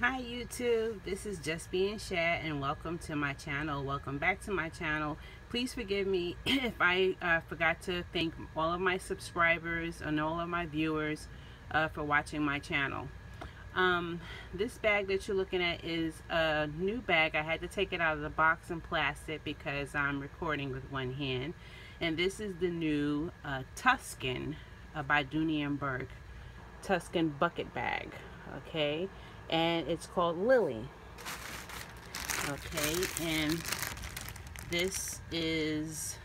Hi YouTube, this is Just Being Shad and welcome to my channel. Welcome back to my channel. Please forgive me if I uh, forgot to thank all of my subscribers and all of my viewers uh, for watching my channel. Um, this bag that you're looking at is a new bag. I had to take it out of the box and plastic because I'm recording with one hand. And this is the new uh, Tuscan uh, by Dooney and Bourke Tuscan bucket bag. Okay and it's called Lily. Okay, and this is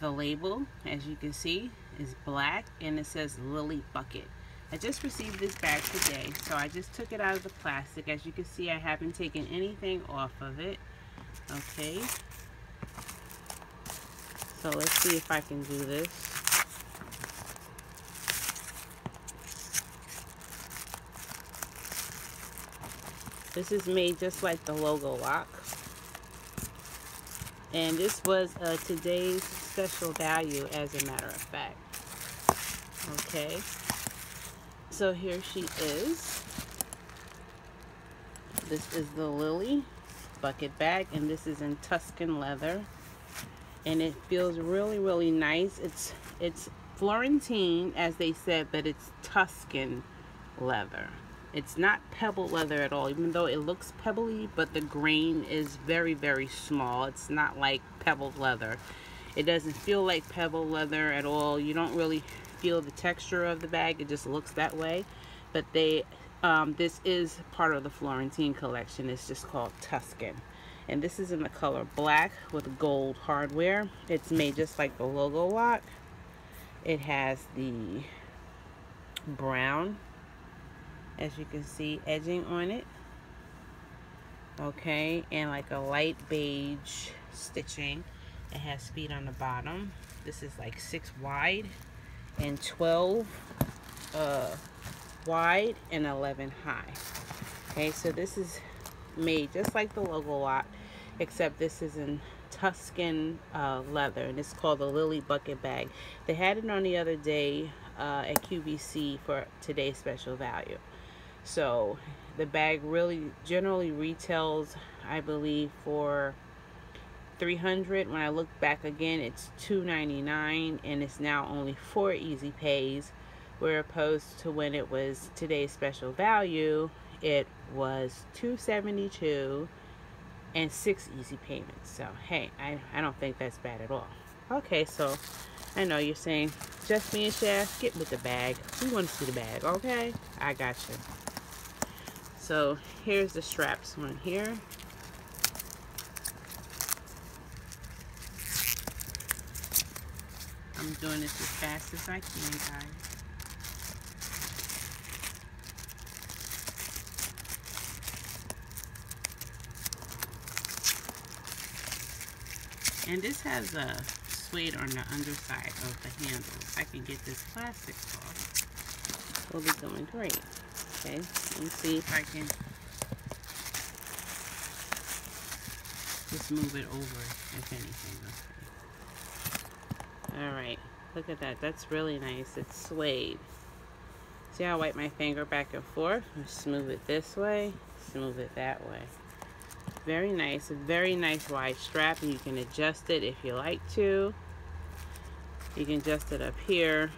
the label, as you can see, is black and it says Lily Bucket. I just received this bag today, so I just took it out of the plastic. As you can see, I haven't taken anything off of it. Okay. So let's see if I can do this. This is made just like the logo lock. And this was uh, today's special value as a matter of fact. Okay. So here she is. This is the Lily bucket bag and this is in Tuscan leather. And it feels really, really nice. It's it's Florentine as they said, but it's Tuscan leather. It's not pebble leather at all, even though it looks pebbly, but the grain is very, very small. It's not like pebble leather. It doesn't feel like pebble leather at all. You don't really feel the texture of the bag. It just looks that way. But they, um, this is part of the Florentine collection. It's just called Tuscan. And this is in the color black with gold hardware. It's made just like the logo lock. It has the brown as you can see edging on it. Okay and like a light beige stitching. It has feet on the bottom. This is like six wide and 12 uh, wide and 11 high. Okay so this is made just like the logo lock except this is in Tuscan uh, leather and it's called the Lily bucket bag. They had it on the other day uh, at QVC for today's special value so the bag really generally retails, I believe, for 300 when I look back again it's 299 and it's now only four easy pays where opposed to when it was today's special value it was 272 and six easy payments. So hey I, I don't think that's bad at all. Okay so I know you're saying just me and Chef get with the bag. We want to see the bag okay? I got you so here's the straps one here. I'm doing this as fast as I can, guys. And this has a suede on the underside of the handle. If I can get this plastic off, we'll be doing great. Okay, let me see if I can just move it over, if anything. Okay. Alright, look at that. That's really nice. It's suede. See how I wipe my finger back and forth? Smooth it this way, smooth it that way. Very nice. A very nice wide strap, and you can adjust it if you like to. You can adjust it up here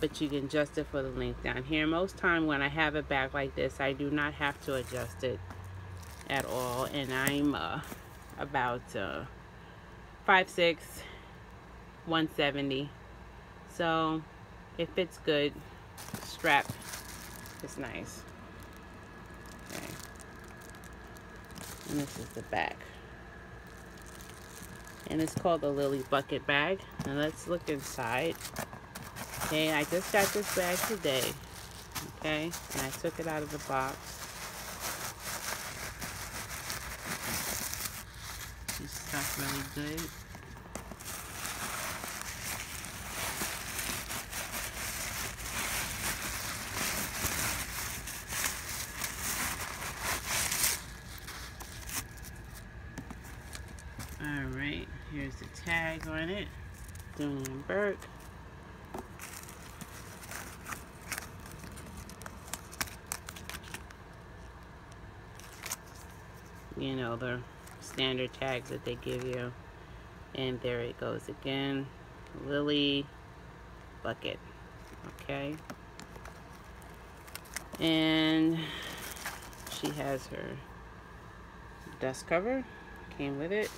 but you can adjust it for the length down here. Most time when I have it back like this, I do not have to adjust it at all. And I'm uh, about uh, 5'6", 170. So it fits good. Strap is nice. Okay. And this is the back. And it's called the Lily Bucket Bag. And let's look inside. Okay, I just got this bag today. Okay, and I took it out of the box. This stuff really good. Alright, here's the tag on it. Dooney and you know, the standard tags that they give you. And there it goes again. Lily bucket. Okay. And she has her dust cover. Came with it.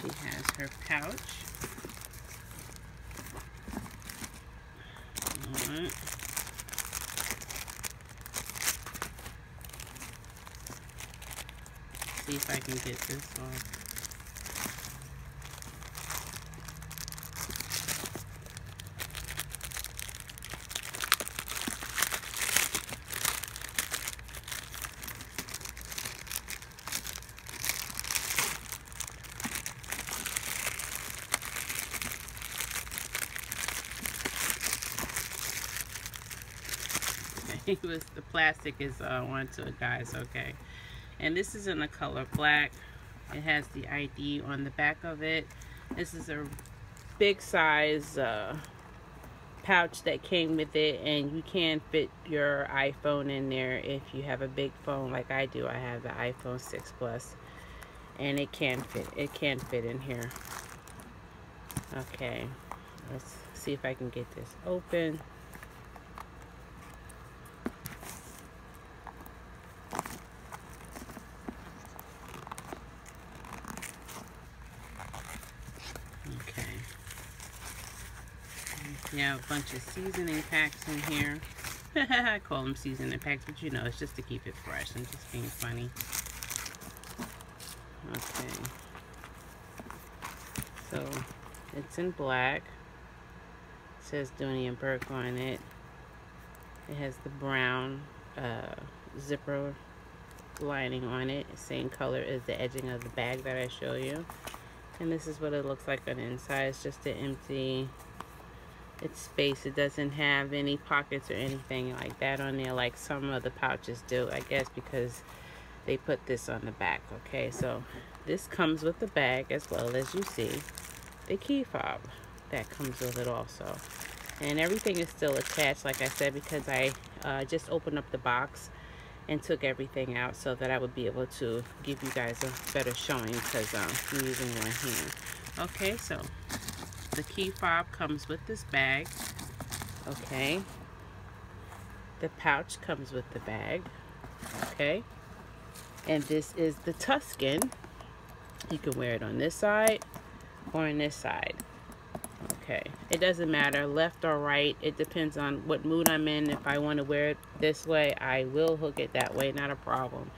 She has her pouch. Alright. See if I can get this off. was the plastic is uh, one to it guys okay and this is in the color black. It has the ID on the back of it. This is a big size uh, pouch that came with it and you can fit your iPhone in there if you have a big phone like I do. I have the iPhone 6 plus and it can fit it can fit in here. Okay let's see if I can get this open You have a bunch of seasoning packs in here. I call them seasoning packs, but you know, it's just to keep it fresh. I'm just being funny. Okay. So, it's in black. It says Dooney and Bourke on it. It has the brown uh, zipper lining on it. Same color as the edging of the bag that I show you. And this is what it looks like on the inside. It's just an empty it's space. It doesn't have any pockets or anything like that on there like some of the pouches do I guess because they put this on the back okay? So this comes with the bag as well as you see the key fob that comes with it also. And everything is still attached like I said because I uh, just opened up the box and took everything out so that I would be able to give you guys a better showing because um, I'm using one hand. Okay so the key fob comes with this bag. Okay. The pouch comes with the bag. Okay. And this is the Tuscan. You can wear it on this side or on this side. Okay. It doesn't matter left or right. It depends on what mood I'm in. If I want to wear it this way, I will hook it that way. Not a problem.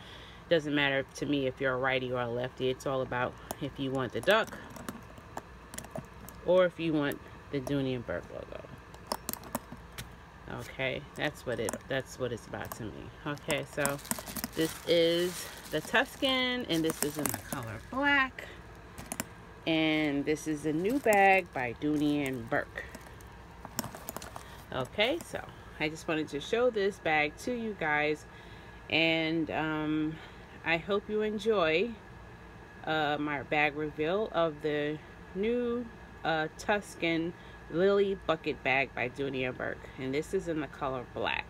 Doesn't matter to me if you're a righty or a lefty. It's all about if you want the duck or if you want the Dooney and Bourke logo. Okay, that's what it that's what it's about to me. Okay, so this is the Tuscan and this is in the color black. And this is a new bag by Dooney and Bourke. Okay, so I just wanted to show this bag to you guys and um, I hope you enjoy uh, my bag reveal of the new a Tuscan Lily Bucket Bag by Dooney & Bourke. And this is in the color black.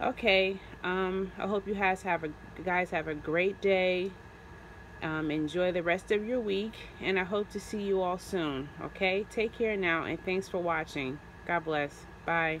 Okay, um, I hope you guys have a guys have a great day. Um, enjoy the rest of your week. And I hope to see you all soon. Okay, take care now. And thanks for watching. God bless. Bye.